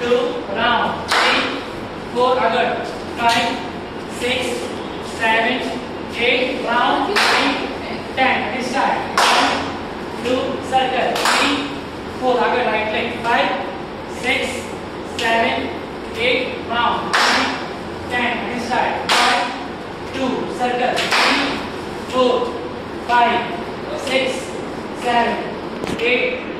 to round three four આગળ five six seven eight round three ten start one two circle three four આગળ right leg five six seven eight round three ten start one two circle three four five six seven, eight,